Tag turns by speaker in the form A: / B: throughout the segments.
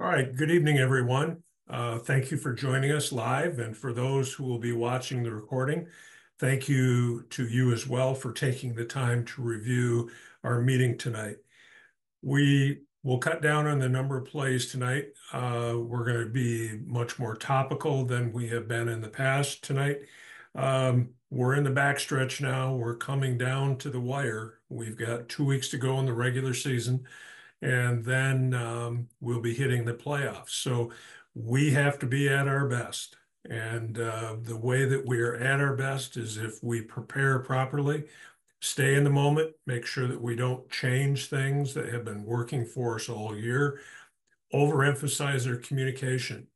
A: All right. Good evening, everyone. Uh, thank you for joining us live. And for those who will be watching the recording, thank you to you as well for taking the time to review our meeting tonight. We will cut down on the number of plays tonight. Uh, we're going to be much more topical than we have been in the past tonight. Um, we're in the backstretch now. We're coming down to the wire. We've got two weeks to go in the regular season, and then um, we'll be hitting the playoffs. So we have to be at our best. And uh, the way that we are at our best is if we prepare properly, stay in the moment, make sure that we don't change things that have been working for us all year, overemphasize our communication,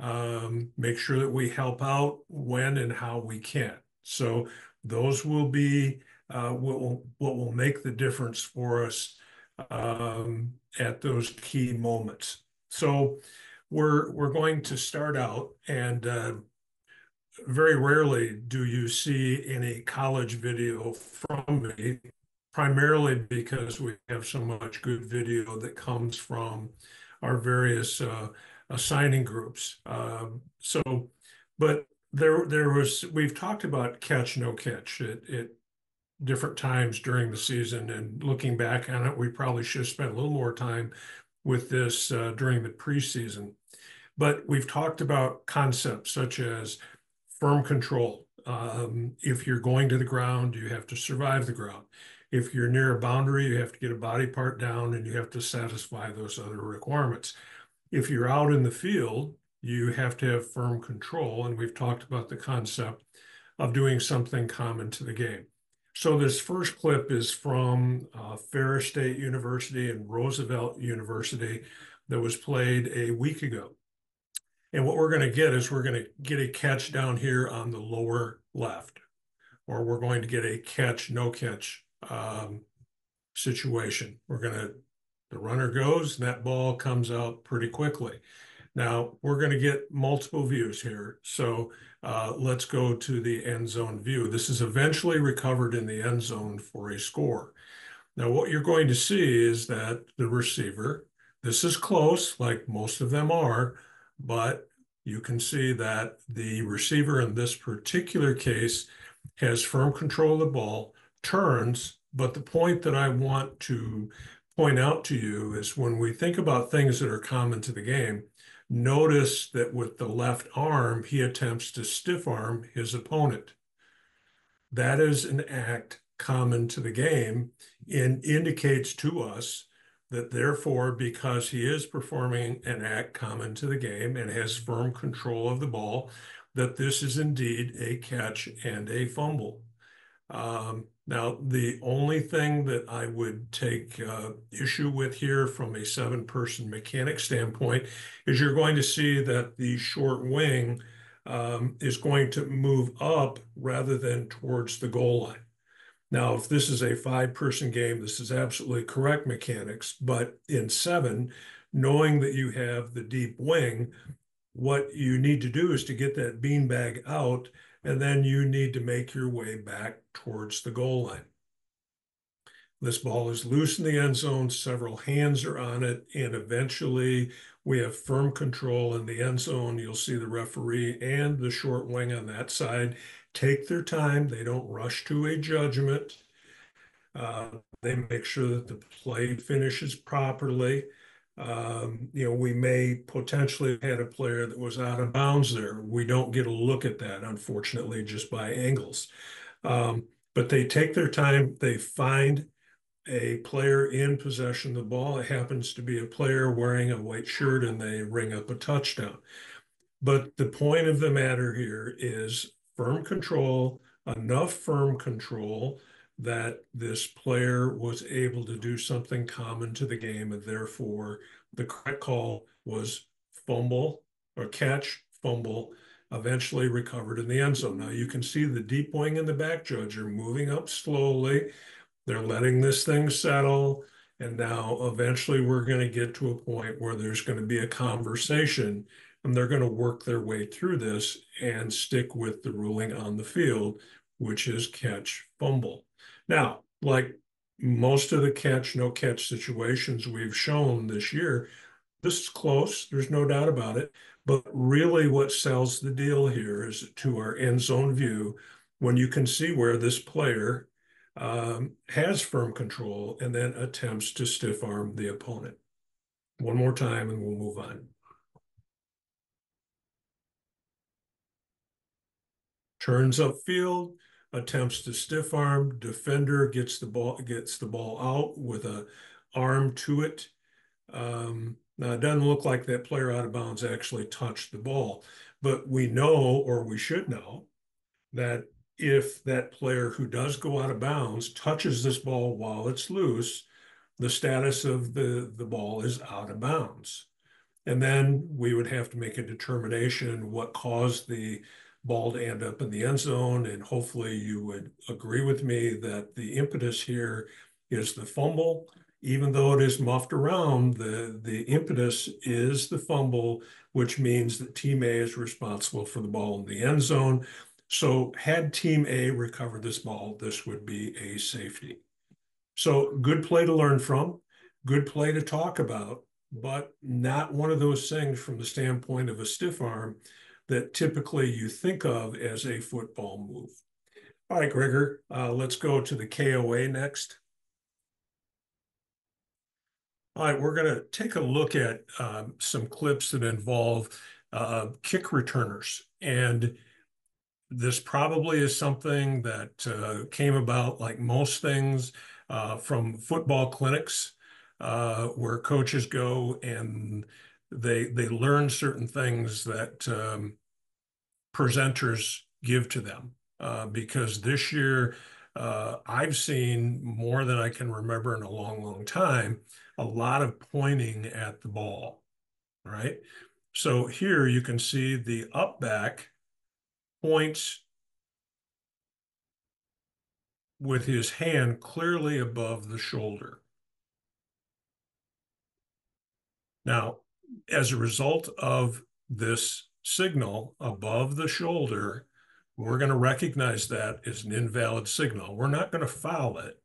A: um, make sure that we help out when and how we can. So those will be uh, what will make the difference for us at those key moments. So we're we're going to start out, and uh, very rarely do you see any college video from me, primarily because we have so much good video that comes from our various assigning groups. Uh, so, but there there was we've talked about catch, no catch at different times during the season. And looking back on it, we probably should have spent a little more time with this uh, during the preseason. But we've talked about concepts such as firm control. Um, if you're going to the ground, you have to survive the ground. If you're near a boundary, you have to get a body part down, and you have to satisfy those other requirements. If you're out in the field, you have to have firm control. And we've talked about the concept of doing something common to the game. So this first clip is from uh, Ferris State University and Roosevelt University that was played a week ago. And what we're going to get is we're going to get a catch down here on the lower left, or we're going to get a catch, no catch um, situation. We're going to, the runner goes, and that ball comes out pretty quickly. Now, we're going to get multiple views here. So uh, let's go to the end zone view. This is eventually recovered in the end zone for a score. Now, what you're going to see is that the receiver, this is close, like most of them are, but you can see that the receiver in this particular case has firm control of the ball, turns. But the point that I want to point out to you is when we think about things that are common to the game, notice that with the left arm, he attempts to stiff arm his opponent. That is an act common to the game and indicates to us that therefore, because he is performing an act common to the game and has firm control of the ball, that this is indeed a catch and a fumble. Um, Now, the only thing that I would take uh, issue with here from a seven-person mechanic standpoint is you're going to see that the short wing um, is going to move up rather than towards the goal line. Now, if this is a five-person game, this is absolutely correct mechanics. But in seven, knowing that you have the deep wing, what you need to do is to get that beanbag out, and then you need to make your way back towards the goal line. This ball is loose in the end zone. Several hands are on it. And eventually, we have firm control in the end zone. You'll see the referee and the short wing on that side take their time. They don't rush to a judgment. Uh, they make sure that the play finishes properly. Um, we may potentially have had a player that was out of bounds there. We don't get a look at that, unfortunately, just by angles. Um, but they take their time. They find a player in possession of the ball. It happens to be a player wearing a white shirt, and they ring up a touchdown. But the point of the matter here is firm control, enough firm control that this player was able to do something common to the game. And therefore, the correct call was fumble or catch, fumble, eventually recovered in the end zone. Now, you can see the deep wing and the back judge are moving up slowly. They're letting this thing settle. And now, eventually, we're going to get to a point where there's going to be a conversation, and they're going to work their way through this and stick with the ruling on the field, which is catch, fumble. Now, like most of the catch, no catch situations we've shown this year, this is close. There's no doubt about it. But really what sells the deal here is to our end zone view, when you can see where this player um, has firm control and then attempts to stiff arm the opponent. One more time and we'll move on. Turns upfield, attempts to stiff arm, defender gets the ball gets the ball out with a arm to it. Um, now it doesn't look like that player out of bounds actually touched the ball, but we know or we should know that if that player who does go out of bounds touches this ball while it's loose, the status of the, the ball is out of bounds. And then we would have to make a determination what caused the ball to end up in the end zone. And hopefully you would agree with me that the impetus here is the fumble. Even though it is muffed around, the, the impetus is the fumble, which means that team A is responsible for the ball in the end zone. So had Team A recovered this ball, this would be a safety. So good play to learn from, good play to talk about, but not one of those things from the standpoint of a stiff arm that typically you think of as a football move. All right, Gregor, uh, let's go to the KOA next. All right, we're going to take a look at um, some clips that involve uh, kick returners. And this probably is something that uh, came about, like most things, uh, from football clinics uh, where coaches go and they they learn certain things that um, presenters give to them. Uh, because this year uh, I've seen more than I can remember in a long, long time, a lot of pointing at the ball, right? So here you can see the up back points with his hand clearly above the shoulder. Now, as a result of this signal above the shoulder, we're going to recognize that as an invalid signal. We're not going to foul it.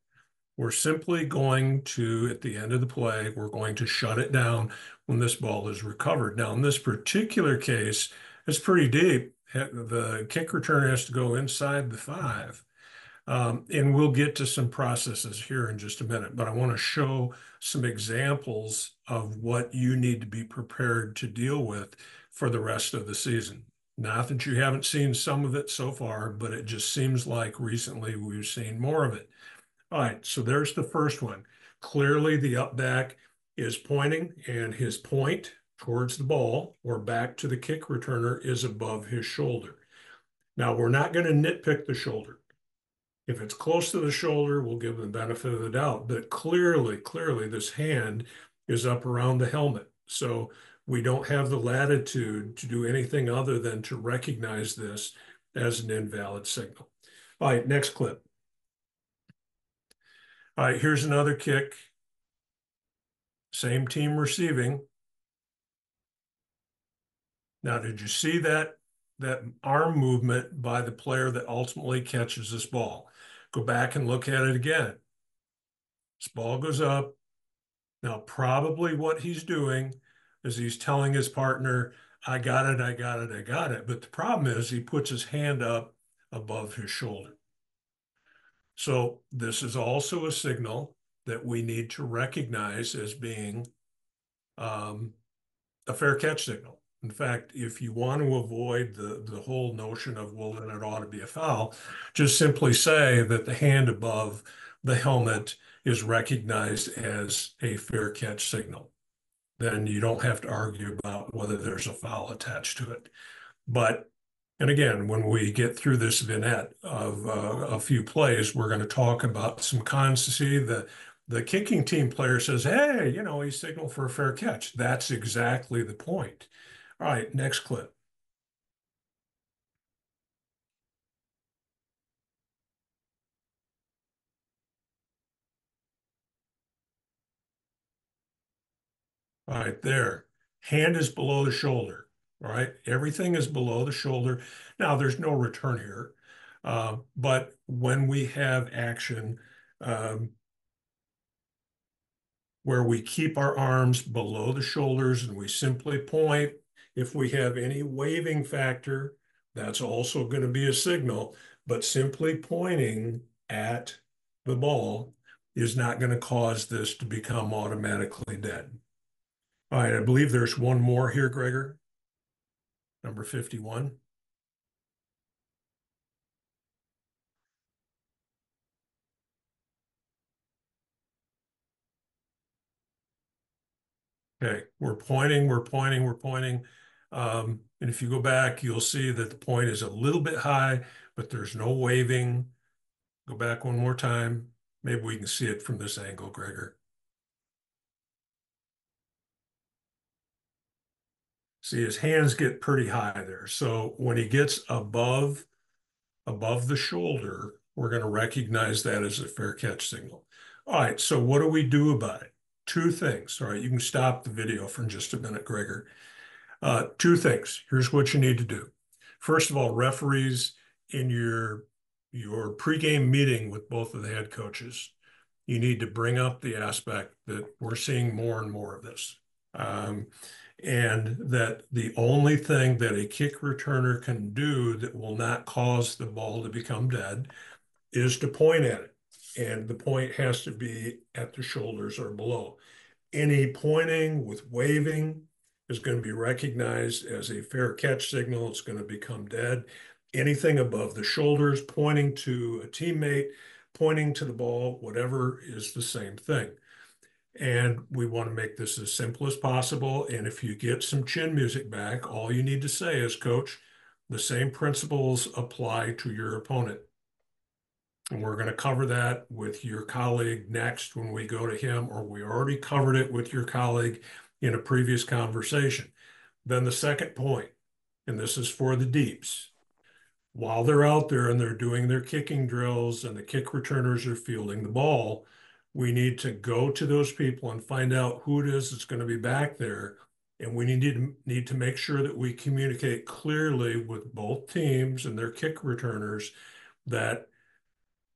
A: We're simply going to, at the end of the play, we're going to shut it down when this ball is recovered. Now, in this particular case, it's pretty deep the kick return has to go inside the five. Um, and we'll get to some processes here in just a minute, but I want to show some examples of what you need to be prepared to deal with for the rest of the season. Not that you haven't seen some of it so far, but it just seems like recently we've seen more of it. All right, so there's the first one. Clearly the up back is pointing and his point towards the ball or back to the kick returner is above his shoulder. Now, we're not going to nitpick the shoulder. If it's close to the shoulder, we'll give them the benefit of the doubt. But clearly, clearly, this hand is up around the helmet. So we don't have the latitude to do anything other than to recognize this as an invalid signal. All right, next clip. All right, here's another kick. Same team receiving. Now, did you see that that arm movement by the player that ultimately catches this ball? Go back and look at it again. This ball goes up. Now, probably what he's doing is he's telling his partner, I got it, I got it, I got it. But the problem is he puts his hand up above his shoulder. So this is also a signal that we need to recognize as being um, a fair catch signal. In fact, if you want to avoid the, the whole notion of, well, then it ought to be a foul, just simply say that the hand above the helmet is recognized as a fair catch signal. Then you don't have to argue about whether there's a foul attached to it. But, and again, when we get through this vignette of uh, a few plays, we're going to talk about some cons to see the the kicking team player says, hey, you know, he signaled for a fair catch. That's exactly the point. All right, next clip. All right, there. Hand is below the shoulder. All right, everything is below the shoulder. Now, there's no return here, uh, but when we have action, um, where we keep our arms below the shoulders and we simply point. If we have any waving factor, that's also going to be a signal, but simply pointing at the ball is not going to cause this to become automatically dead. All right, I believe there's one more here, Gregor. Number 51. Okay, we're pointing, we're pointing, we're pointing. Um, and if you go back, you'll see that the point is a little bit high, but there's no waving. Go back one more time. Maybe we can see it from this angle, Gregor. See, his hands get pretty high there. So when he gets above, above the shoulder, we're going to recognize that as a fair catch signal. All right, so what do we do about it? Two things. All right, you can stop the video for just a minute, Gregor. Uh, two things. Here's what you need to do. First of all, referees in your your pregame meeting with both of the head coaches, you need to bring up the aspect that we're seeing more and more of this. Um, and that the only thing that a kick returner can do that will not cause the ball to become dead is to point at it. And the point has to be at the shoulders or below. Any pointing with waving is going to be recognized as a fair catch signal. It's going to become dead. Anything above the shoulders, pointing to a teammate, pointing to the ball, whatever is the same thing. And we want to make this as simple as possible. And if you get some chin music back, all you need to say is, Coach, the same principles apply to your opponent. And we're going to cover that with your colleague next when we go to him, or we already covered it with your colleague in a previous conversation. Then the second point, and this is for the deeps. While they're out there and they're doing their kicking drills and the kick returners are fielding the ball, we need to go to those people and find out who it is that's going to be back there. And we need to, need to make sure that we communicate clearly with both teams and their kick returners that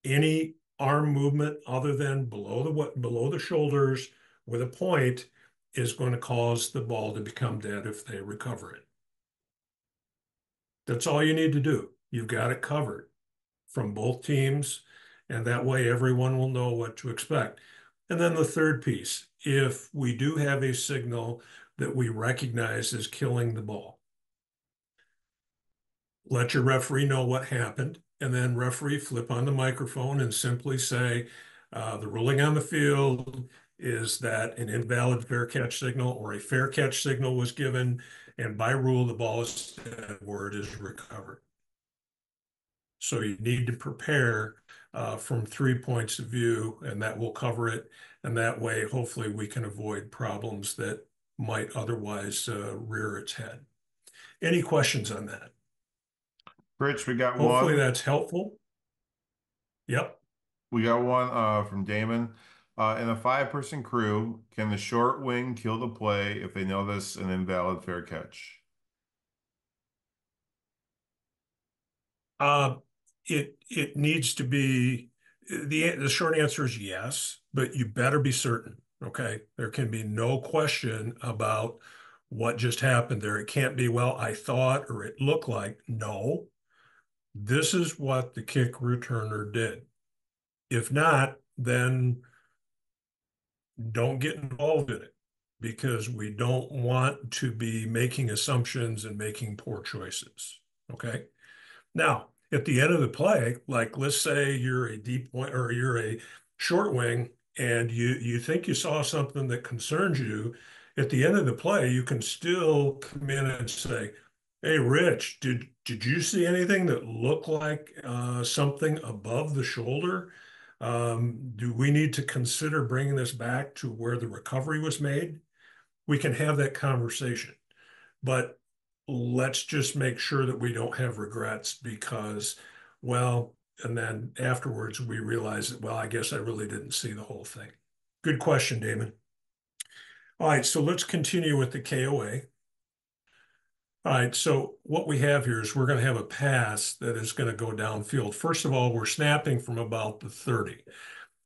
A: any arm movement other than below the below the shoulders with a point is going to cause the ball to become dead if they recover it. That's all you need to do. You've got it covered from both teams, and that way everyone will know what to expect. And then the third piece, if we do have a signal that we recognize as killing the ball, let your referee know what happened, and then referee flip on the microphone and simply say, uh, the ruling on the field is that an invalid fair catch signal or a fair catch signal was given, and by rule, the ball is word is recovered. So you need to prepare uh, from three points of view, and that will cover it. And that way, hopefully, we can avoid problems that might otherwise uh, rear its head. Any questions on that?
B: Rich, we got
A: hopefully
B: one.
A: Hopefully, that's helpful. Yep.
B: We got one uh, from Damon. Uh, in a five-person crew, can the short wing kill the play if they know notice an invalid fair catch?
A: Uh, it it needs to be the the short answer is yes, but you better be certain. Okay, there can be no question about what just happened there. It can't be well. I thought or it looked like. No, this is what the kick returner did. If not, then don't get involved in it because we don't want to be making assumptions and making poor choices. Okay. Now, at the end of the play, like let's say you're a deep point or you're a short wing and you you think you saw something that concerns you, at the end of the play, you can still come in and say, Hey, Rich, did did you see anything that looked like uh, something above the shoulder? Um, do we need to consider bringing this back to where the recovery was made? We can have that conversation, but let's just make sure that we don't have regrets because, well, and then afterwards we realize that, well, I guess I really didn't see the whole thing. Good question, Damon. All right, so let's continue with the KOA. All right, so what we have here is we're going to have a pass that is going to go downfield. First of all, we're snapping from about the 30.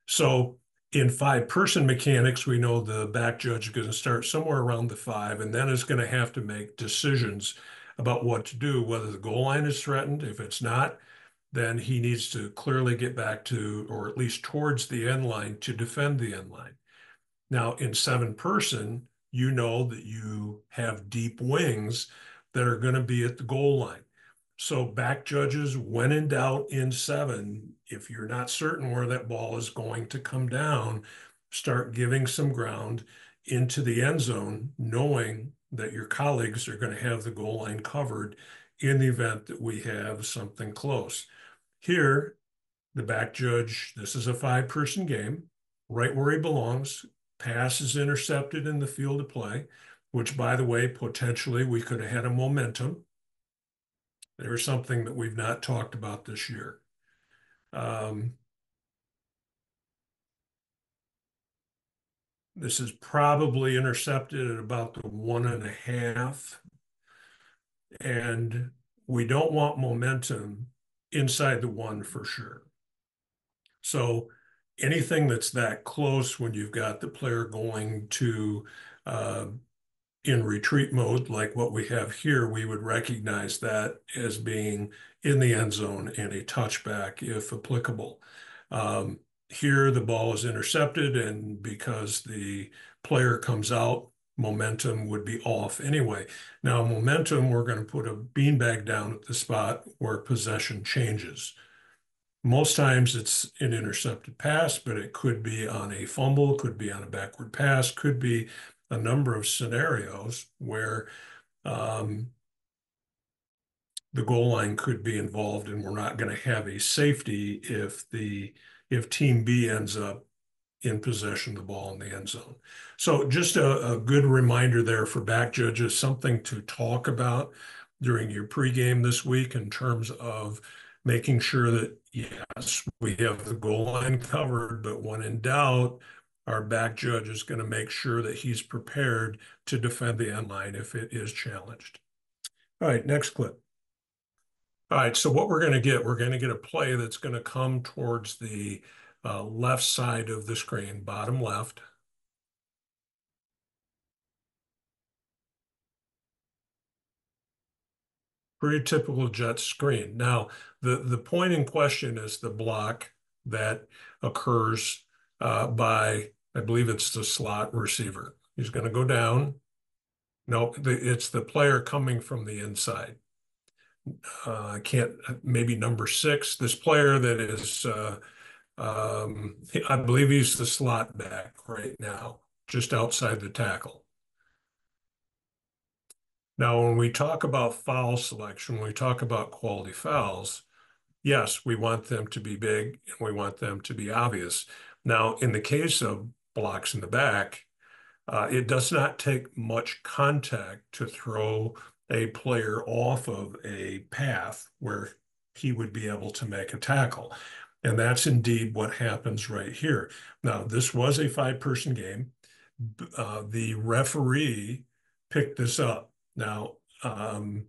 A: So in five-person mechanics, we know the back judge is going to start somewhere around the five, and then is going to have to make decisions about what to do, whether the goal line is threatened. If it's not, then he needs to clearly get back to, or at least towards the end line to defend the end line. Now, in seven person, you know that you have deep wings that are going to be at the goal line. So back judges, when in doubt in seven, if you're not certain where that ball is going to come down, start giving some ground into the end zone, knowing that your colleagues are going to have the goal line covered in the event that we have something close. Here, the back judge, this is a five person game, right where he belongs. Pass is intercepted in the field of play, which, by the way, potentially we could have had a momentum. There's something that we've not talked about this year. Um, this is probably intercepted at about the one and a half. And we don't want momentum inside the one for sure. So anything that's that close when you've got the player going to uh, in retreat mode, like what we have here, we would recognize that as being in the end zone and a touchback if applicable. Um, here, the ball is intercepted, and because the player comes out, momentum would be off anyway. Now, momentum, we're going to put a beanbag down at the spot where possession changes. Most times it's an intercepted pass, but it could be on a fumble, could be on a backward pass, could be a number of scenarios where um, the goal line could be involved and we're not going to have a safety if the if team B ends up in possession of the ball in the end zone. So just a, a good reminder there for back judges, something to talk about during your pregame this week in terms of making sure that yes, we have the goal line covered, but when in doubt, our back judge is going to make sure that he's prepared to defend the end line if it is challenged. All right, next clip. All right, so what we're going to get, we're going to get a play that's going to come towards the uh, left side of the screen, bottom left. Pretty typical jet screen. Now, the, the point in question is the block that occurs uh, by, I believe it's the slot receiver. He's going to go down. No, it's the player coming from the inside. Uh, I can't, maybe number six, this player that is, uh, um, I believe he's the slot back right now, just outside the tackle. Now, when we talk about foul selection, when we talk about quality fouls, yes, we want them to be big and we want them to be obvious. Now, in the case of blocks in the back, uh, it does not take much contact to throw a player off of a path where he would be able to make a tackle. And that's indeed what happens right here. Now, this was a five person game. Uh, the referee picked this up. Now, um,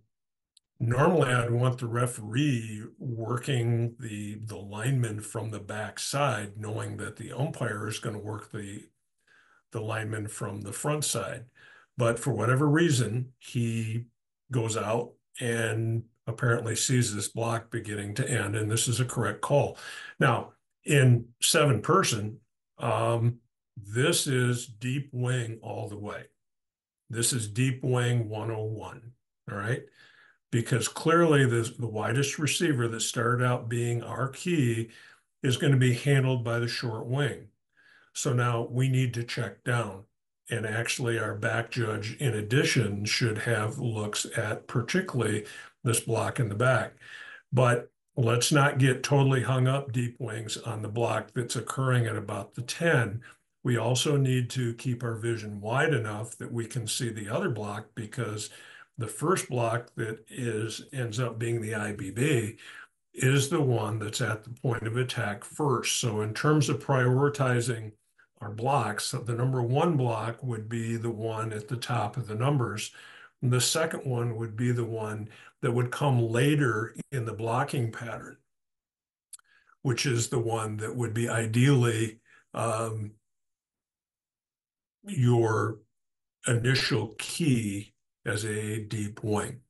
A: normally I'd want the referee working the the lineman from the back side, knowing that the umpire is going to work the the lineman from the front side. But for whatever reason, he goes out and apparently sees this block beginning to end, and this is a correct call. Now, in seven person, um, this is deep wing all the way. This is deep wing 101. All right because clearly the, the widest receiver that started out being our key is going to be handled by the short wing. So now we need to check down. And actually, our back judge, in addition, should have looks at particularly this block in the back. But let's not get totally hung up deep wings on the block that's occurring at about the 10. We also need to keep our vision wide enough that we can see the other block because the first block that is ends up being the IBB is the one that's at the point of attack first. So in terms of prioritizing our blocks, the number one block would be the one at the top of the numbers. And the second one would be the one that would come later in the blocking pattern, which is the one that would be ideally um, your initial key as a deep wing.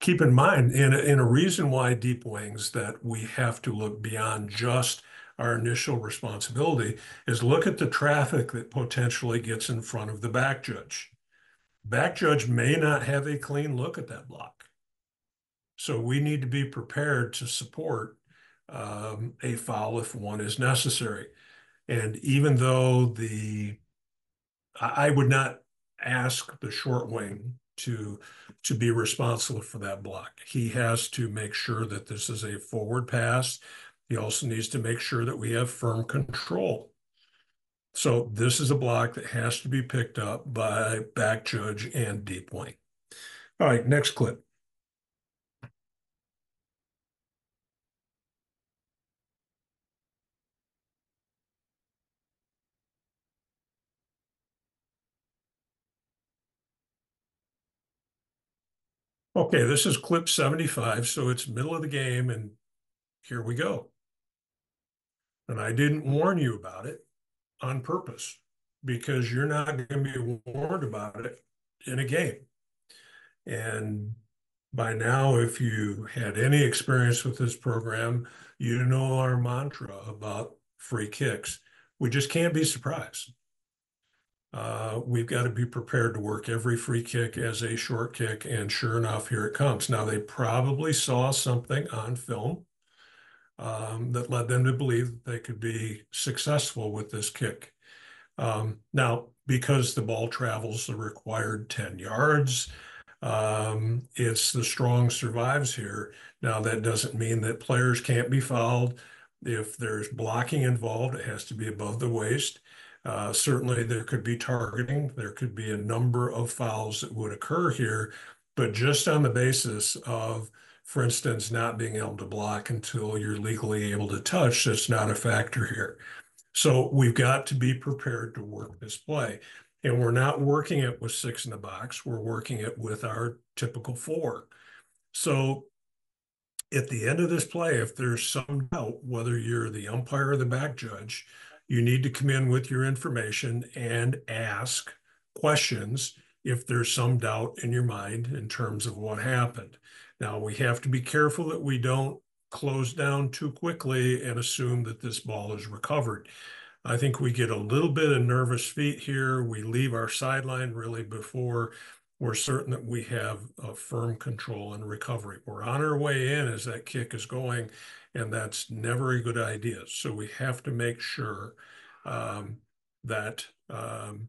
A: Keep in mind, in a, in a reason why deep wings that we have to look beyond just our initial responsibility is look at the traffic that potentially gets in front of the back judge. Back judge may not have a clean look at that block. So we need to be prepared to support um, a foul if one is necessary. And even though the, I, I would not ask the short wing to to be responsible for that block. He has to make sure that this is a forward pass. He also needs to make sure that we have firm control. So this is a block that has to be picked up by back judge and deep wing. All right, next clip. Okay, this is clip 75, so it's middle of the game, and here we go. And I didn't warn you about it on purpose because you're not going to be warned about it in a game. And by now, if you had any experience with this program, you know our mantra about free kicks. We just can't be surprised. Uh, we've got to be prepared to work every free kick as a short kick. And sure enough, here it comes. Now, they probably saw something on film um, that led them to believe that they could be successful with this kick. Um, now, because the ball travels the required 10 yards, um, it's the strong survives here. Now, that doesn't mean that players can't be fouled. If there's blocking involved, it has to be above the waist. Uh, certainly, there could be targeting. There could be a number of fouls that would occur here, but just on the basis of, for instance, not being able to block until you're legally able to touch, that's not a factor here. So we've got to be prepared to work this play. And we're not working it with six in the box. We're working it with our typical four. So at the end of this play, if there's some doubt whether you're the umpire or the back judge, you need to come in with your information and ask questions if there's some doubt in your mind in terms of what happened. Now, we have to be careful that we don't close down too quickly and assume that this ball is recovered. I think we get a little bit of nervous feet here. We leave our sideline really before we're certain that we have a firm control and recovery. We're on our way in as that kick is going, and that's never a good idea. So we have to make sure um, that um,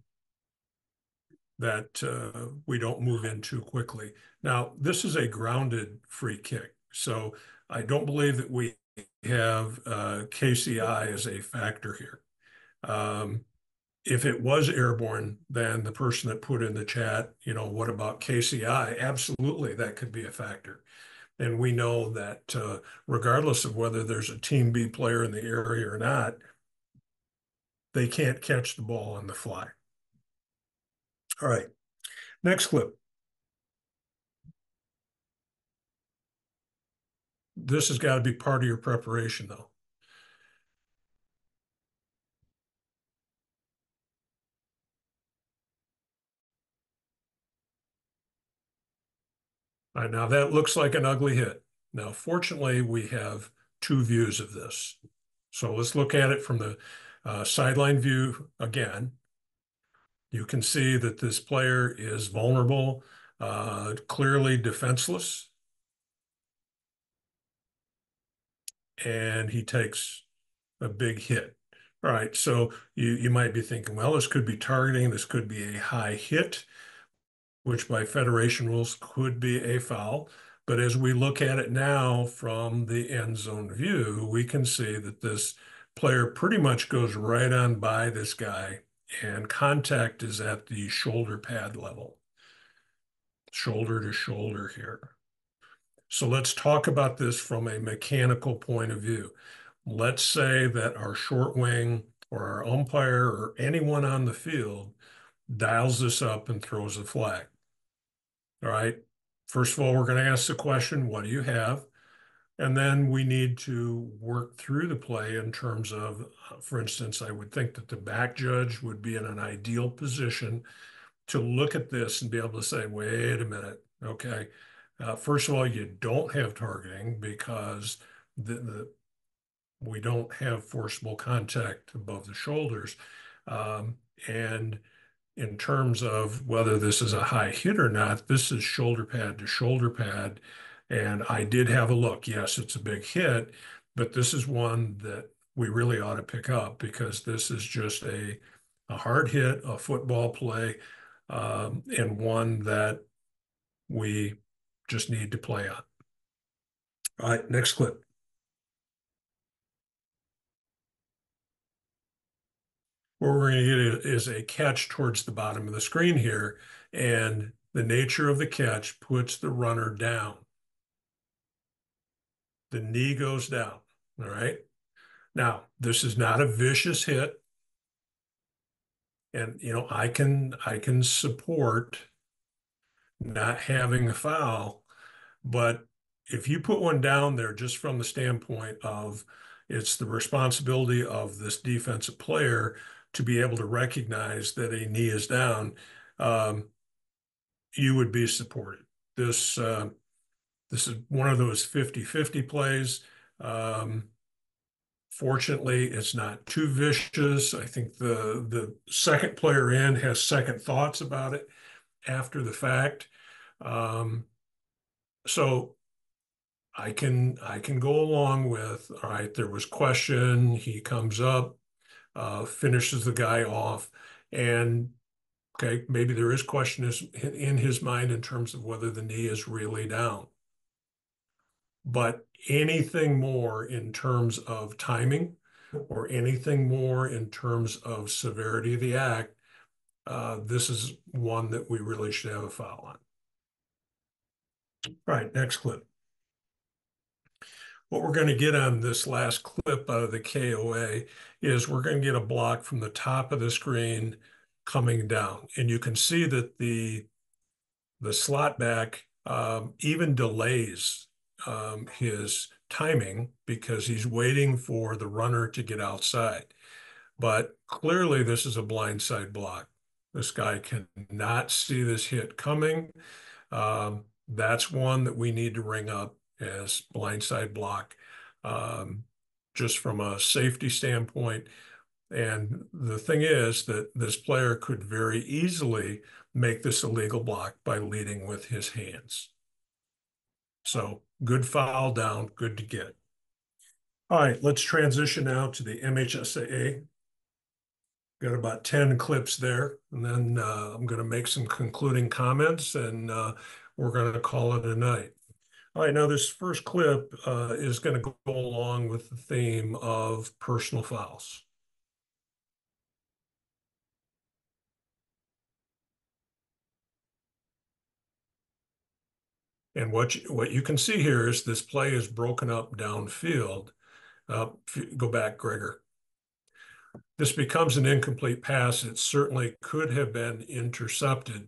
A: that uh, we don't move in too quickly. Now, this is a grounded free kick, so I don't believe that we have uh, KCI as a factor here. Um, if it was airborne, then the person that put in the chat, you know, what about KCI? Absolutely, that could be a factor. And we know that uh, regardless of whether there's a Team B player in the area or not, they can't catch the ball on the fly. All right, next clip. This has got to be part of your preparation, though. All right, now that looks like an ugly hit. Now, fortunately, we have two views of this. So let's look at it from the uh, sideline view again. You can see that this player is vulnerable, uh, clearly defenseless. And he takes a big hit. All right, so you, you might be thinking, well, this could be targeting, this could be a high hit which by federation rules could be a foul. But as we look at it now from the end zone view, we can see that this player pretty much goes right on by this guy and contact is at the shoulder pad level, shoulder to shoulder here. So let's talk about this from a mechanical point of view. Let's say that our short wing or our umpire or anyone on the field dials this up and throws a flag. All right. First of all, we're going to ask the question, what do you have? And then we need to work through the play in terms of, for instance, I would think that the back judge would be in an ideal position to look at this and be able to say, wait a minute, okay. Uh, first of all, you don't have targeting because the, the we don't have forcible contact above the shoulders. Um, and in terms of whether this is a high hit or not, this is shoulder pad to shoulder pad. And I did have a look. Yes, it's a big hit, but this is one that we really ought to pick up because this is just a, a hard hit, a football play, um, and one that we just need to play on. All right, next clip. What we're going to get is a catch towards the bottom of the screen here, and the nature of the catch puts the runner down. The knee goes down, all right? Now, this is not a vicious hit. And, you know, I can, I can support not having a foul, but if you put one down there just from the standpoint of it's the responsibility of this defensive player to be able to recognize that a knee is down, um, you would be supported. This uh, this is one of those 50-50 plays. Um, fortunately, it's not too vicious. I think the the second player in has second thoughts about it after the fact. Um, so I can I can go along with all right. There was question. He comes up uh, finishes the guy off. And okay, maybe there is question in his mind in terms of whether the knee is really down. But anything more in terms of timing or anything more in terms of severity of the act, uh, this is one that we really should have a foul on. All right, next clip what we're going to get on this last clip out of the KOA is we're going to get a block from the top of the screen coming down. And you can see that the, the slot back um, even delays um, his timing because he's waiting for the runner to get outside. But clearly this is a blindside block. This guy cannot see this hit coming. Um, that's one that we need to ring up as blindside block, um, just from a safety standpoint. And the thing is that this player could very easily make this a legal block by leading with his hands. So good foul down, good to get. All right, let's transition now to the MHSAA. Got about 10 clips there, and then uh, I'm going to make some concluding comments, and uh, we're going to call it a night. All right, now this first clip uh, is going to go along with the theme of personal fouls. And what you, what you can see here is this play is broken up downfield. Uh, go back, Gregor. This becomes an incomplete pass. It certainly could have been intercepted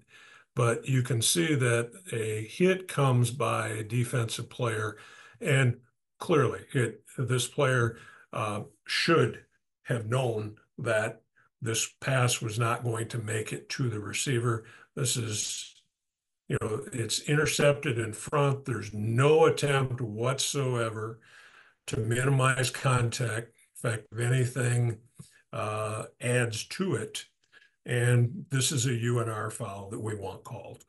A: but you can see that a hit comes by a defensive player, and clearly, it this player uh, should have known that this pass was not going to make it to the receiver. This is, you know, it's intercepted in front. There's no attempt whatsoever to minimize contact. In fact, if anything uh, adds to it, and this is a UNR foul that we want called.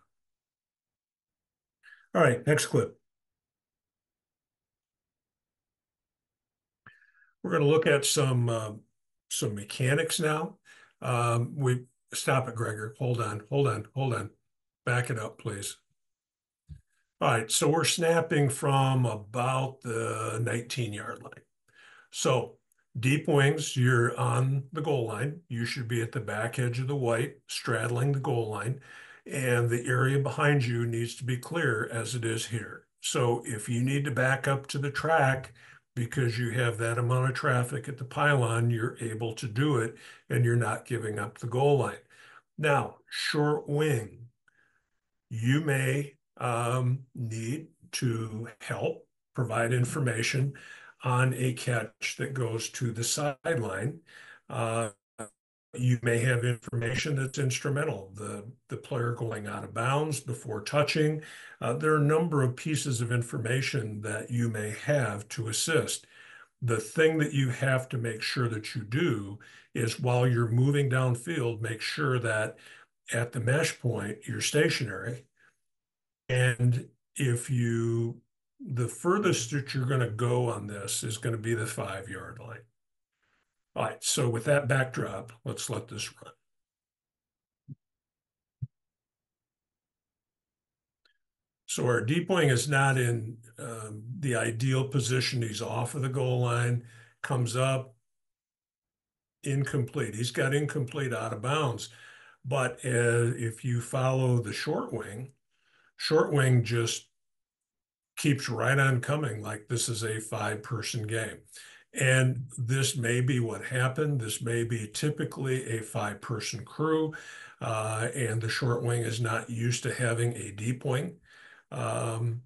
A: All right, next clip. We're going to look at some uh, some mechanics now. Um, we stop it, Gregor. Hold on, hold on, hold on. Back it up, please. All right, so we're snapping from about the 19 yard line. So Deep wings, you're on the goal line. You should be at the back edge of the white, straddling the goal line, and the area behind you needs to be clear as it is here. So if you need to back up to the track because you have that amount of traffic at the pylon, you're able to do it and you're not giving up the goal line. Now, short wing, you may um, need to help provide information on a catch that goes to the sideline. Uh, you may have information that's instrumental, the, the player going out of bounds before touching. Uh, there are a number of pieces of information that you may have to assist. The thing that you have to make sure that you do is while you're moving downfield, make sure that at the mesh point, you're stationary. And if you, the furthest that you're going to go on this is going to be the five yard line. All right, so with that backdrop, let's let this run. So our deep wing is not in um, the ideal position. He's off of the goal line, comes up, incomplete. He's got incomplete out of bounds. But uh, if you follow the short wing, short wing just keeps right on coming like this is a five person game. And this may be what happened. This may be typically a five person crew, uh, and the short wing is not used to having a deep wing. Um,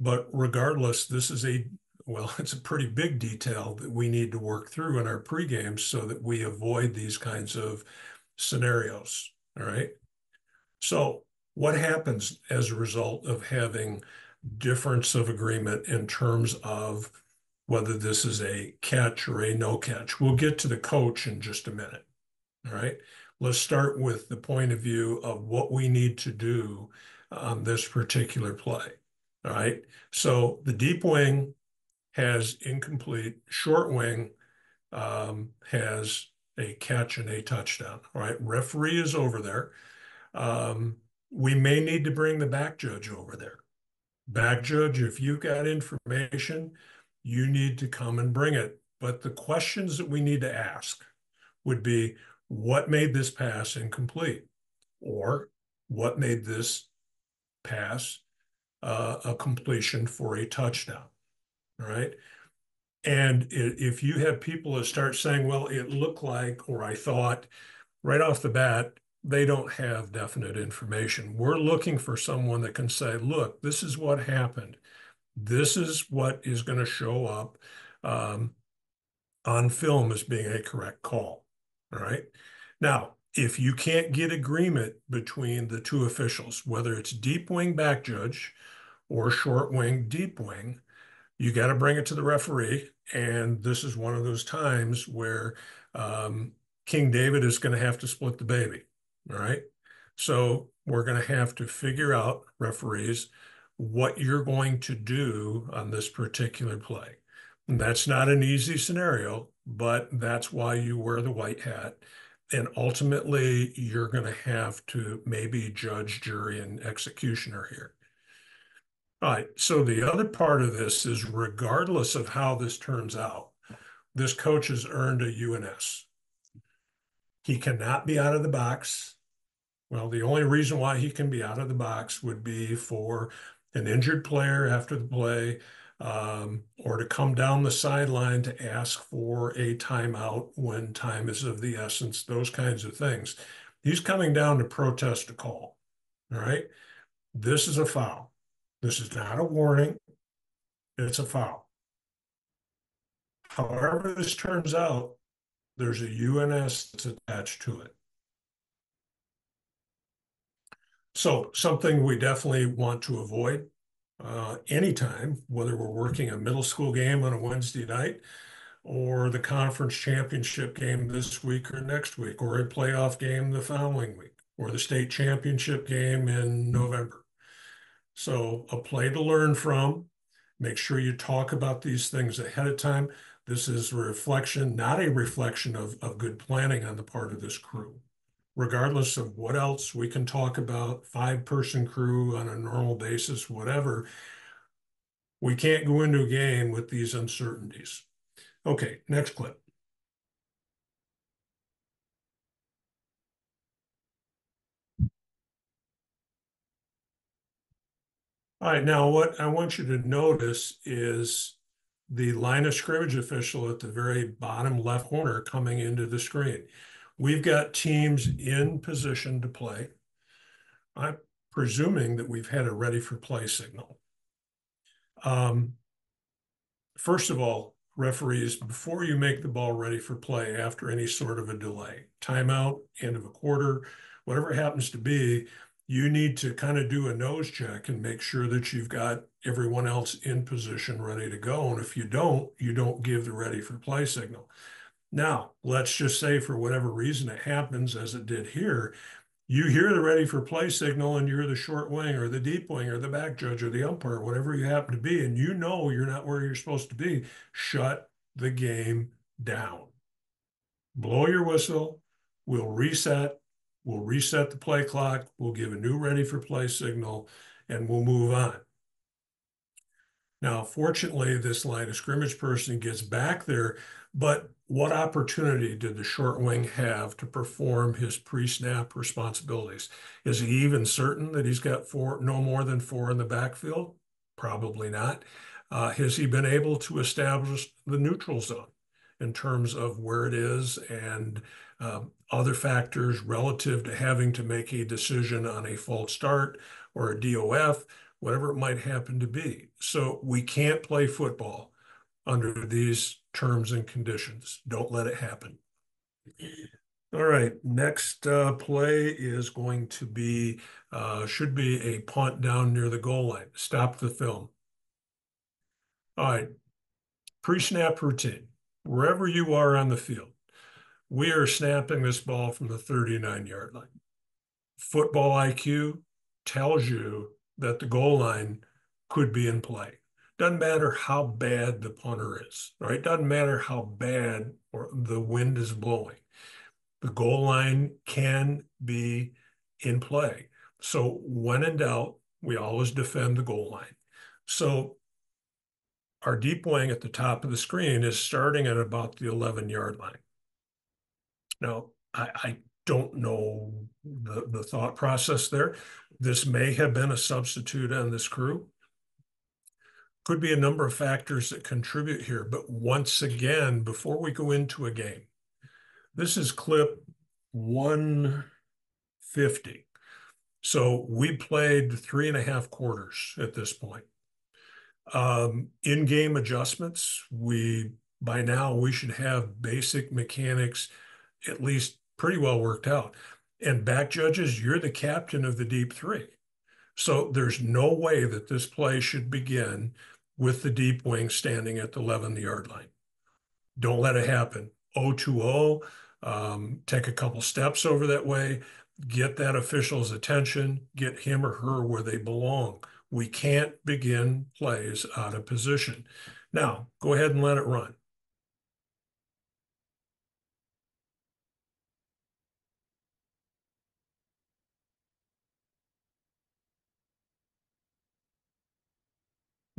A: but regardless, this is a well, it's a pretty big detail that we need to work through in our pre-games so that we avoid these kinds of scenarios. All right. So, what happens as a result of having difference of agreement in terms of whether this is a catch or a no catch. We'll get to the coach in just a minute. All right. Let's start with the point of view of what we need to do on this particular play. All right. So the deep wing has incomplete, short wing um, has a catch and a touchdown. All right. Referee is over there. Um, we may need to bring the back judge over there. Back judge, if you've got information you need to come and bring it. But the questions that we need to ask would be what made this pass incomplete? Or what made this pass uh, a completion for a touchdown? Right. And if you have people that start saying, well, it looked like, or I thought right off the bat, they don't have definite information. We're looking for someone that can say, look, this is what happened this is what is going to show up um, on film as being a correct call. All right. Now, if you can't get agreement between the two officials, whether it's deep wing back judge or short wing deep wing, you got to bring it to the referee. And this is one of those times where um, King David is going to have to split the baby. All right. So we're going to have to figure out referees what you're going to do on this particular play. And that's not an easy scenario, but that's why you wear the white hat. And ultimately, you're going to have to maybe judge, jury, and executioner here. All right. So the other part of this is regardless of how this turns out, this coach has earned a UNS. He cannot be out of the box. Well, the only reason why he can be out of the box would be for an injured player after the play, um, or to come down the sideline to ask for a timeout when time is of the essence, those kinds of things. He's coming down to protest a call. All right. This is a foul. This is not a warning. It's a foul. However, this turns out, there's a UNS that's attached to it. So something we definitely want to avoid uh, anytime, whether we're working a middle school game on a Wednesday night or the conference championship game this week or next week, or a playoff game the following week, or the state championship game in November. So a play to learn from. Make sure you talk about these things ahead of time. This is a reflection, not a reflection of, of good planning on the part of this crew regardless of what else we can talk about, five person crew on a normal basis, whatever, we can't go into a game with these uncertainties. Okay, next clip. All right, now what I want you to notice is the line of scrimmage official at the very bottom left corner coming into the screen. We've got teams in position to play. I'm presuming that we've had a ready for play signal. Um, first of all, referees, before you make the ball ready for play after any sort of a delay, timeout, end of a quarter, whatever happens to be, you need to kind of do a nose check and make sure that you've got everyone else in position ready to go. And if you don't, you don't give the ready for play signal. Now, let's just say for whatever reason it happens as it did here, you hear the ready for play signal and you're the short wing or the deep wing or the back judge or the umpire, whatever you happen to be, and you know you're not where you're supposed to be, shut the game down. Blow your whistle. We'll reset. We'll reset the play clock. We'll give a new ready for play signal and we'll move on. Now, fortunately, this line of scrimmage person gets back there, but what opportunity did the short wing have to perform his pre-snap responsibilities? Is he even certain that he's got four, no more than four in the backfield? Probably not. Uh, has he been able to establish the neutral zone in terms of where it is and um, other factors relative to having to make a decision on a false start or a DOF, whatever it might happen to be? So we can't play football under these terms and conditions. Don't let it happen. All right, next uh, play is going to be, uh, should be a punt down near the goal line. Stop the film. All right, pre-snap routine. Wherever you are on the field, we are snapping this ball from the 39 yard line. Football IQ tells you that the goal line could be in play. Doesn't matter how bad the punter is, right? Doesn't matter how bad or the wind is blowing. The goal line can be in play. So when in doubt, we always defend the goal line. So our deep wing at the top of the screen is starting at about the 11 yard line. Now, I, I don't know the, the thought process there. This may have been a substitute on this crew. Could be a number of factors that contribute here. But once again, before we go into a game, this is clip 150. So we played three and a half quarters at this point. Um, in-game adjustments, we by now we should have basic mechanics at least pretty well worked out. And back judges, you're the captain of the deep three. So there's no way that this play should begin with the deep wing standing at the 11 yard line. Don't let it happen. 0 2 um, take a couple steps over that way, get that official's attention, get him or her where they belong. We can't begin plays out of position. Now, go ahead and let it run.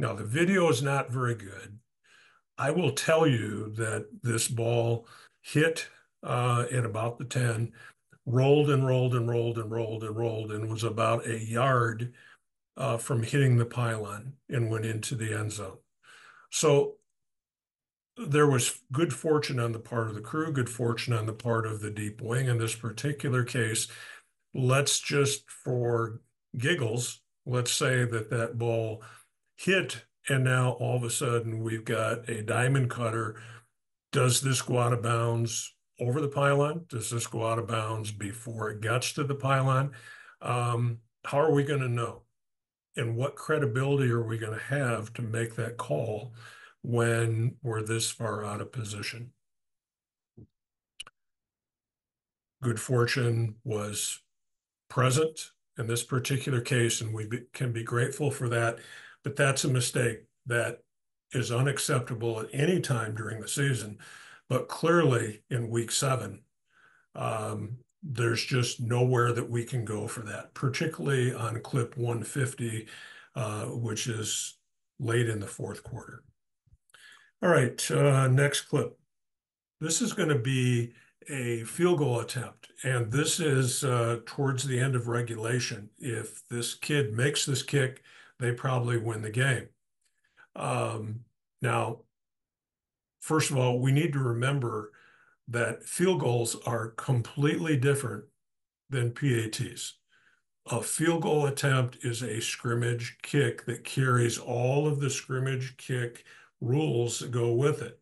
A: Now, the video is not very good. I will tell you that this ball hit uh, in about the 10, rolled and rolled and rolled and rolled and rolled and was about a yard uh, from hitting the pylon and went into the end zone. So there was good fortune on the part of the crew, good fortune on the part of the deep wing. In this particular case, let's just for giggles, let's say that that ball hit, and now all of a sudden we've got a diamond cutter. Does this go out of bounds over the pylon? Does this go out of bounds before it gets to the pylon? Um, how are we going to know? And what credibility are we going to have to make that call when we're this far out of position? Good fortune was present in this particular case, and we be, can be grateful for that. But that's a mistake that is unacceptable at any time during the season. But clearly in week seven, um, there's just nowhere that we can go for that, particularly on clip 150, uh, which is late in the fourth quarter. All right, uh, next clip. This is going to be a field goal attempt, and this is uh, towards the end of regulation. If this kid makes this kick, they probably win the game. Um, now, first of all, we need to remember that field goals are completely different than PATs. A field goal attempt is a scrimmage kick that carries all of the scrimmage kick rules that go with it.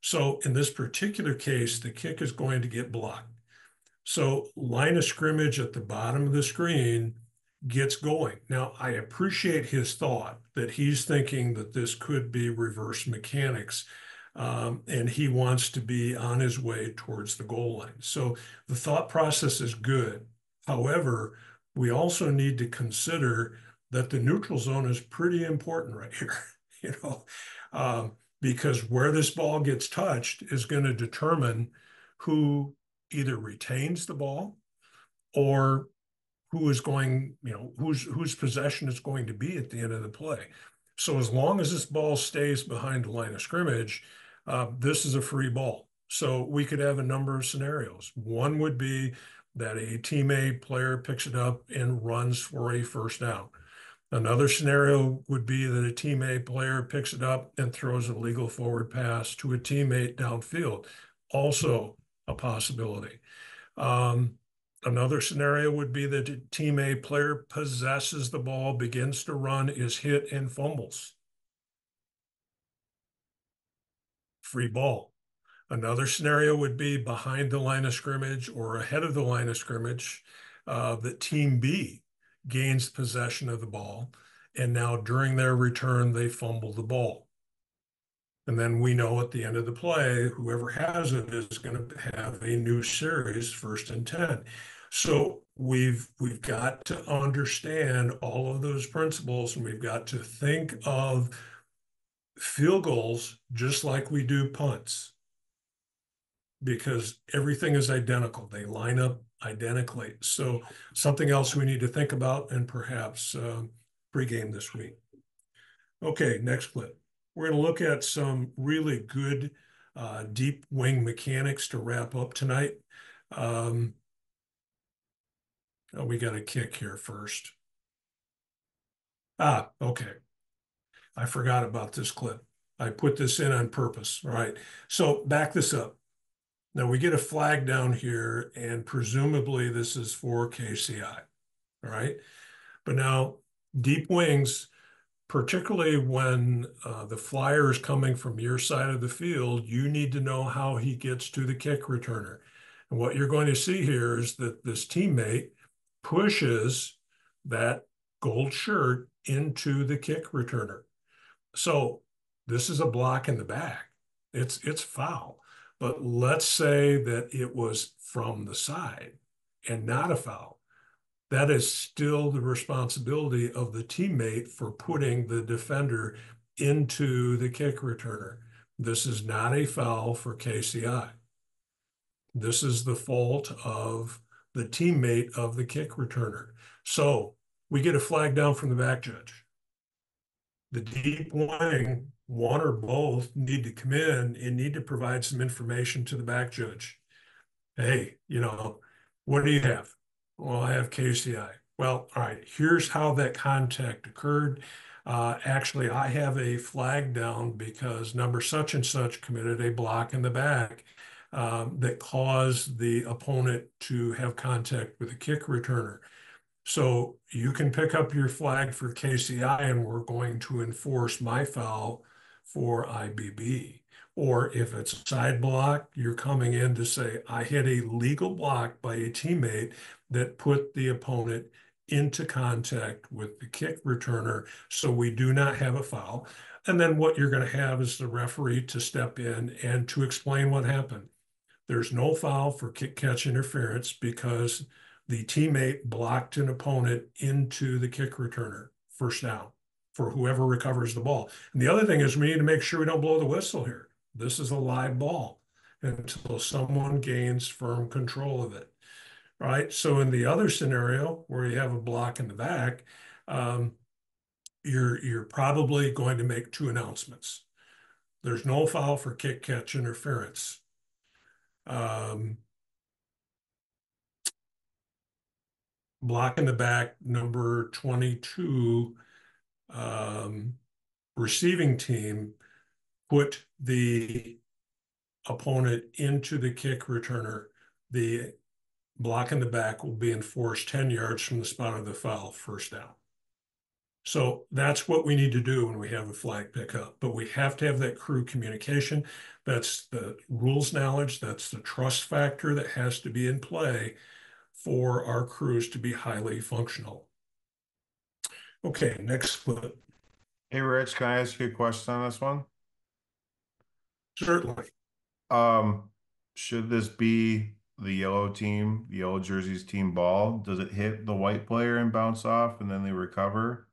A: So in this particular case, the kick is going to get blocked. So line of scrimmage at the bottom of the screen gets going. Now, I appreciate his thought that he's thinking that this could be reverse mechanics. Um, and he wants to be on his way towards the goal line. So the thought process is good. However, we also need to consider that the neutral zone is pretty important right here, you know, um, because where this ball gets touched is going to determine who either retains the ball or who is going, you know, whose whose possession is going to be at the end of the play. So as long as this ball stays behind the line of scrimmage, uh, this is a free ball. So we could have a number of scenarios. One would be that a teammate player picks it up and runs for a first down. Another scenario would be that a teammate player picks it up and throws a legal forward pass to a teammate downfield. Also a possibility. Um, Another scenario would be that team A player possesses the ball, begins to run, is hit, and fumbles. Free ball. Another scenario would be behind the line of scrimmage or ahead of the line of scrimmage uh, that team B gains possession of the ball. And now during their return, they fumble the ball. And then we know at the end of the play, whoever has it is going to have a new series, first and 10. So we've we've got to understand all of those principles and we've got to think of field goals just like we do punts because everything is identical. They line up identically. So something else we need to think about and perhaps uh, pregame this week. Okay, next clip. We're going to look at some really good uh, deep wing mechanics to wrap up tonight. Um, oh, we got a kick here first. Ah, okay. I forgot about this clip. I put this in on purpose. All right. So back this up. Now we get a flag down here, and presumably this is for KCI. All right. But now deep wings particularly when uh, the flyer is coming from your side of the field, you need to know how he gets to the kick returner. And what you're going to see here is that this teammate pushes that gold shirt into the kick returner. So this is a block in the back. It's it's foul. But let's say that it was from the side and not a foul that is still the responsibility of the teammate for putting the defender into the kick returner. This is not a foul for KCI. This is the fault of the teammate of the kick returner. So we get a flag down from the back judge. The deep wing, one or both, need to come in and need to provide some information to the back judge. Hey, you know, what do you have? Well, I have KCI. Well, all right, here's how that contact occurred. Uh, actually, I have a flag down because number such and such committed a block in the back um, that caused the opponent to have contact with a kick returner. So you can pick up your flag for KCI and we're going to enforce my foul for IBB. Or if it's side block, you're coming in to say, I hit a legal block by a teammate that put the opponent into contact with the kick returner. So we do not have a foul. And then what you're going to have is the referee to step in and to explain what happened. There's no foul for kick catch interference because the teammate blocked an opponent into the kick returner, first down for whoever recovers the ball. And the other thing is we need to make sure we don't blow the whistle here. This is a live ball until someone gains firm control of it right? So in the other scenario where you have a block in the back, um, you're you're probably going to make two announcements. There's no foul for kick catch interference. Um, block in the back, number 22, um, receiving team put the opponent into the kick returner. The block in the back will be enforced 10 yards from the spot of the foul, first down. So that's what we need to do when we have a flag pickup. But we have to have that crew communication. That's the rules knowledge. That's the trust factor that has to be in play for our crews to be highly functional. Okay, next clip.
B: Hey, Rich, can I ask you a question on this one?
A: Certainly.
B: Um, should this be the yellow team, the yellow jerseys team ball? Does it hit the white player and bounce off and then they recover?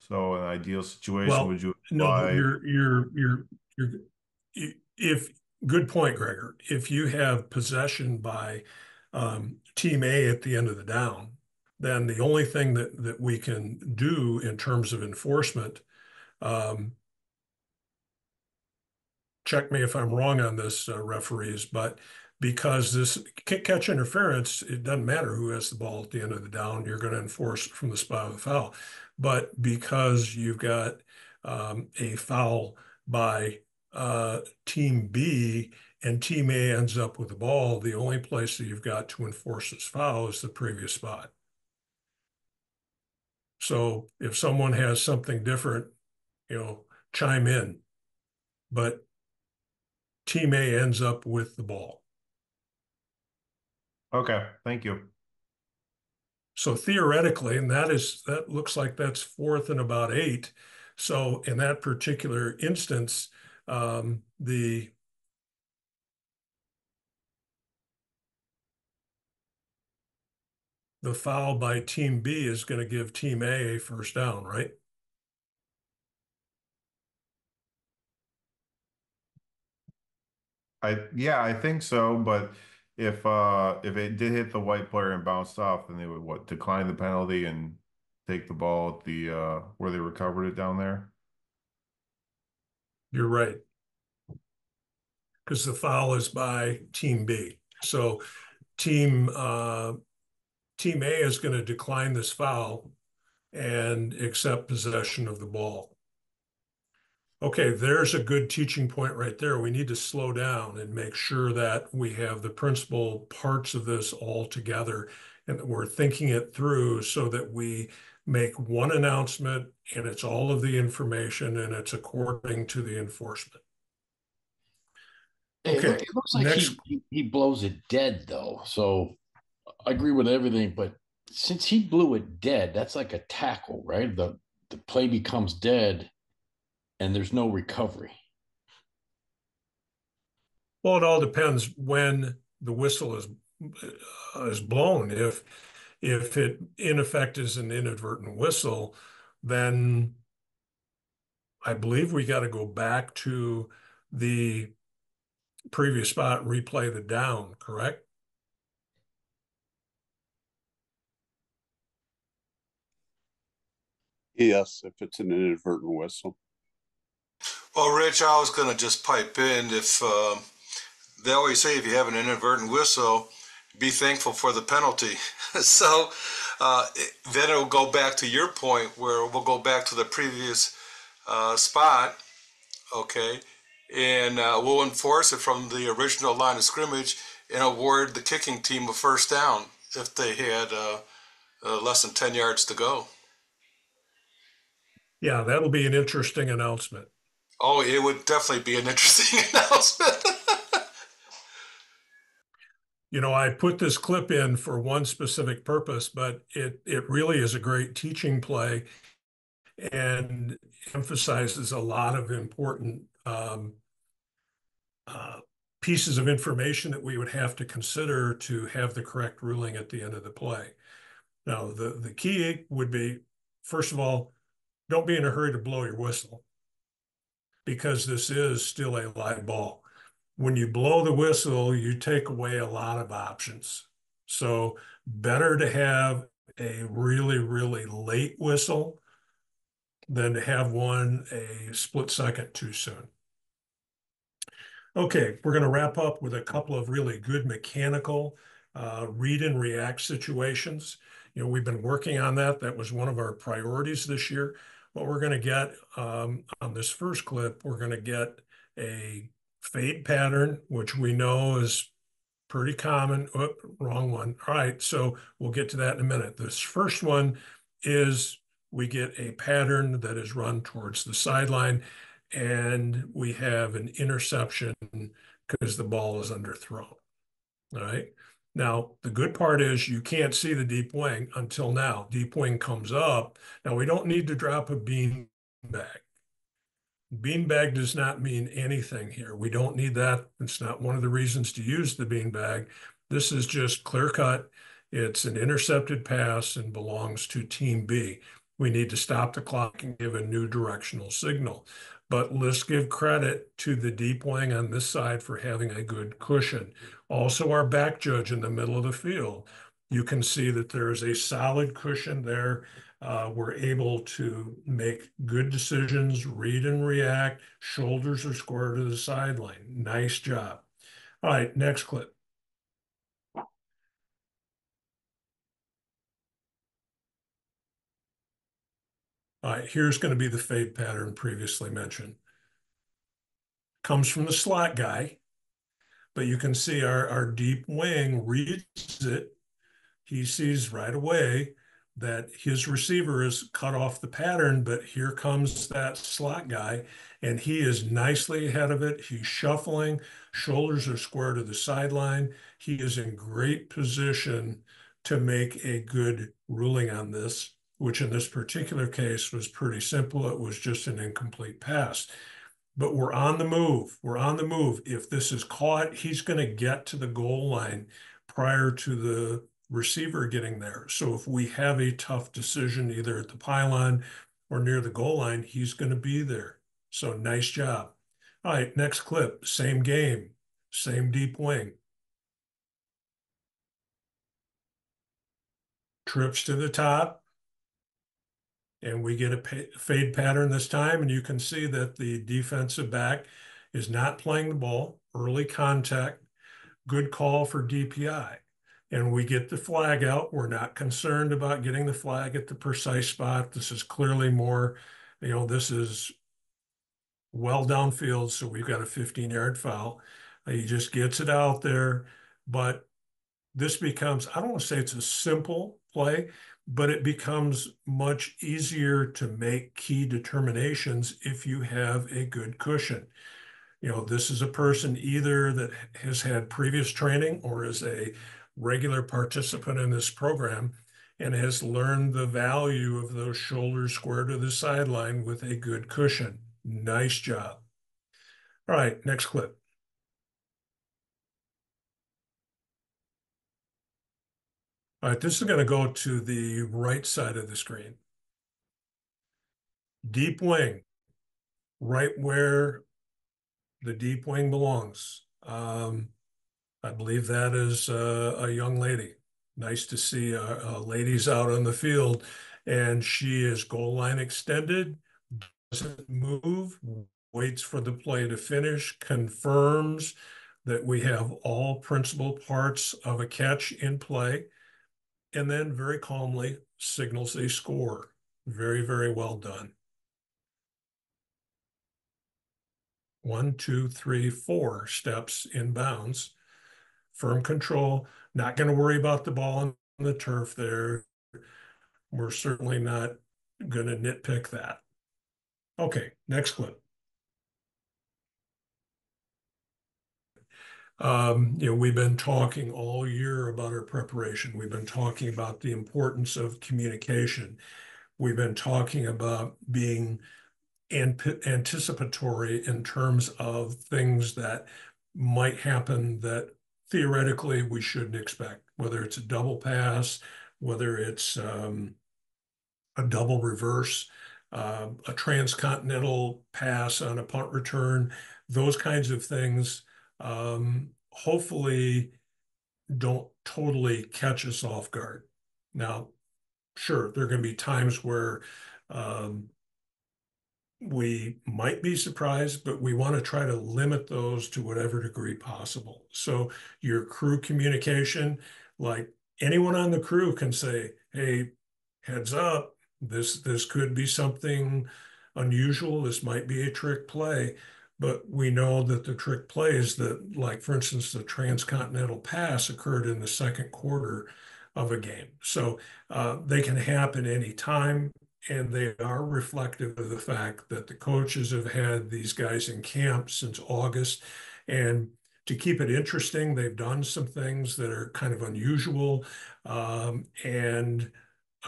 B: So an ideal situation,
A: Well,
B: would you
A: No,
B: apply?
A: you're, you're, you're, you're, if, good point, Gregor. If you have possession by um, team A at the end of the down, then the only thing that, that we can do in terms of enforcement, um, check me if I'm wrong on this, uh, referees, but because this ca- catch interference, it doesn't matter who has the ball at the end of the down, you're going to enforce from the spot of the foul. But because you've got um, a foul by uh, team B and team A ends up with the ball, the only place that you've got to enforce this foul is the previous spot. So if someone has something different, you know, chime in. But team A ends up with the ball.
B: Okay, thank you.
A: So theoretically, and that is, that looks like that's fourth and about eight. So in that particular instance, um, the the foul by team B is going to give team A a first down, right?
B: I yeah, I think so, but if uh if it did hit the white player and bounced off, then they would what decline the penalty and take the ball at the uh where they recovered it down there.
A: You're right. Because the foul is by team B. So team uh, team A is going to decline this foul and accept possession of the ball. Okay, there's a good teaching point right there. We need to slow down and make sure that we have the principal parts of this all together and that we're thinking it through so that we make one announcement and it's all of the information and it's according to the enforcement.
C: It,
A: Okay,
C: it looks like
A: next-
C: he, he he blows it dead though. So I agree with everything, but since he blew it dead, that's like a tackle, right? The the play becomes dead and there's no recovery.
A: Well, it all depends when the whistle is uh, is blown. If if it in effect is an inadvertent whistle, then I believe we got to go back to the previous spot and replay the down, correct?
D: Yes, if it's an inadvertent whistle.
E: Well, Rich, I was going to just pipe in if um, they always say if you have an inadvertent whistle, be thankful for the penalty. so uh, it, then it'll go back to your point where we'll go back to the previous uh, spot, okay, and uh, we'll enforce it from the original line of scrimmage and award the kicking team a first down if they had uh, uh, less than 10 yards to go.
A: Yeah, that'll be an interesting announcement.
E: Oh, it would definitely be an interesting announcement.
A: You know, I put this clip in for one specific purpose, but it it really is a great teaching play and emphasizes a lot of important um, uh, pieces of information that we would have to consider to have the correct ruling at the end of the play. Now, the the key would be, first of all, don't be in a hurry to blow your whistle because this is still a live ball when you blow the whistle, you take away a lot of options. So better to have a really, really late whistle than to have one a split second too soon. Okay, we're going to wrap up with a couple of really good mechanical uh, read and react situations. You know, we've been working on that. That was one of our priorities this year. What we're going to get um, on this first clip, we're going to get a fade pattern, which we know is pretty common. Oop, wrong one. All right, so we'll get to that in a minute. This first one is we get a pattern that is run towards the sideline and we have an interception because the ball is underthrown. All right. Now, the good part is you can't see the deep wing until now. Deep wing comes up. Now, we don't need to drop a bean bag. Bean bag does not mean anything here. We don't need that. It's not one of the reasons to use the bean bag. This is just clear cut. It's an intercepted pass and belongs to Team B. We need to stop the clock and give a new directional signal. But let's give credit to the deep wing on this side for having a good cushion. Also, our back judge in the middle of the field. You can see that there is a solid cushion there uh, we're able to make good decisions, read and react. Shoulders are square to the sideline. Nice job. All right, next clip. All right, here's going to be the fade pattern previously mentioned. Comes from the slot guy, but you can see our, our deep wing reads it. He sees right away that his receiver is cut off the pattern, but here comes that slot guy, and he is nicely ahead of it. He's shuffling, shoulders are square to the sideline. He is in great position to make a good ruling on this, which in this particular case was pretty simple. It was just an incomplete pass. But we're on the move. We're on the move. If this is caught, he's going to get to the goal line prior to the receiver getting there. So if we have a tough decision either at the pylon or near the goal line, he's going to be there. So nice job. All right, next clip, same game, same deep wing. Trips to the top. And we get a fade pattern this time. And you can see that the defensive back is not playing the ball, early contact, good call for DPI and we get the flag out. We're not concerned about getting the flag at the precise spot. This is clearly more, you know, this is well downfield, so we've got a 15 yard foul. He just gets it out there, but this becomes, I don't want to say it's a simple play, but it becomes much easier to make key determinations if you have a good cushion. You know, this is a person either that has had previous training or is a regular participant in this program and has learned the value of those shoulders square to the sideline with a good cushion. Nice job. All right, next clip. All right, this is going to go to the right side of the screen. Deep wing, right where the deep wing belongs. Um, I believe that is uh, a young lady. Nice to see uh, uh, ladies out on the field. And she is goal line extended, doesn't move, waits for the play to finish, confirms that we have all principal parts of a catch in play, and then very calmly signals a score. Very, very well done. One, two, three, four steps in bounds firm control, not going to worry about the ball on the turf there. We're certainly not going to nitpick that. Okay, next clip. Um, you know, we've been talking all year about our preparation. We've been talking about the importance of communication. We've been talking about being and anticipatory in terms of things that might happen that theoretically we shouldn't expect, whether it's a double pass, whether it's um, a double reverse, uh, a transcontinental pass on a punt return, those kinds of things um, hopefully don't totally catch us off guard. Now, sure, there are going to be times where um, we might be surprised, but we want to try to limit those to whatever degree possible. So your crew communication, like anyone on the crew can say, hey, heads up, this this could be something unusual. This might be a trick play. But we know that the trick plays that, like, for instance, the transcontinental pass occurred in the second quarter of a game. So uh, they can happen anytime, and they are reflective of the fact that the coaches have had these guys in camp since August. And to keep it interesting, they've done some things that are kind of unusual. Um, and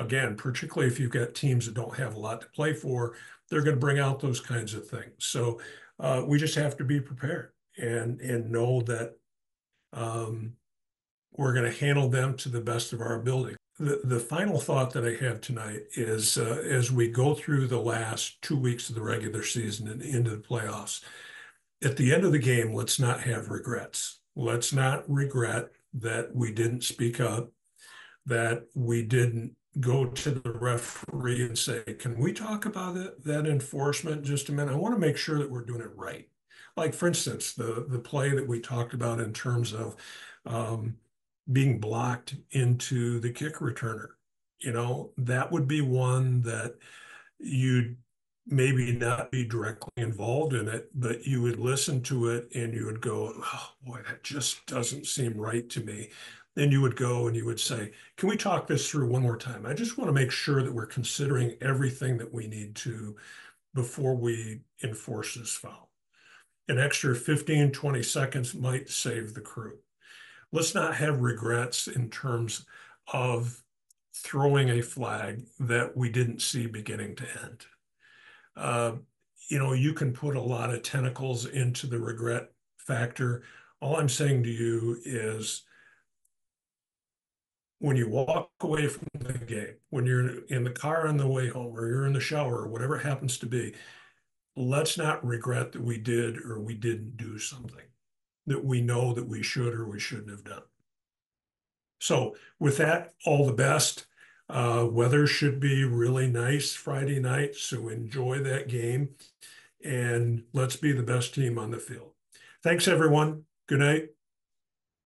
A: again, particularly if you've got teams that don't have a lot to play for, they're going to bring out those kinds of things. So uh, we just have to be prepared and and know that um, we're going to handle them to the best of our ability. The, the final thought that I have tonight is uh, as we go through the last two weeks of the regular season and into the playoffs, at the end of the game, let's not have regrets. Let's not regret that we didn't speak up, that we didn't go to the referee and say, can we talk about it, that enforcement just a minute? I want to make sure that we're doing it right. Like, for instance, the, the play that we talked about in terms of um, being blocked into the kick returner, you know, that would be one that you'd maybe not be directly involved in it, but you would listen to it and you would go, oh boy, that just doesn't seem right to me. Then you would go and you would say, can we talk this through one more time? I just want to make sure that we're considering everything that we need to before we enforce this foul. An extra 15, 20 seconds might save the crew. Let's not have regrets in terms of throwing a flag that we didn't see beginning to end. Uh, you know, you can put a lot of tentacles into the regret factor. All I'm saying to you is when you walk away from the game, when you're in the car on the way home, or you're in the shower, or whatever it happens to be, let's not regret that we did or we didn't do something that we know that we should or we shouldn't have done. So, with that, all the best. Uh, weather should be really nice Friday night, so enjoy that game and let's be the best team on the field. Thanks, everyone. Good night.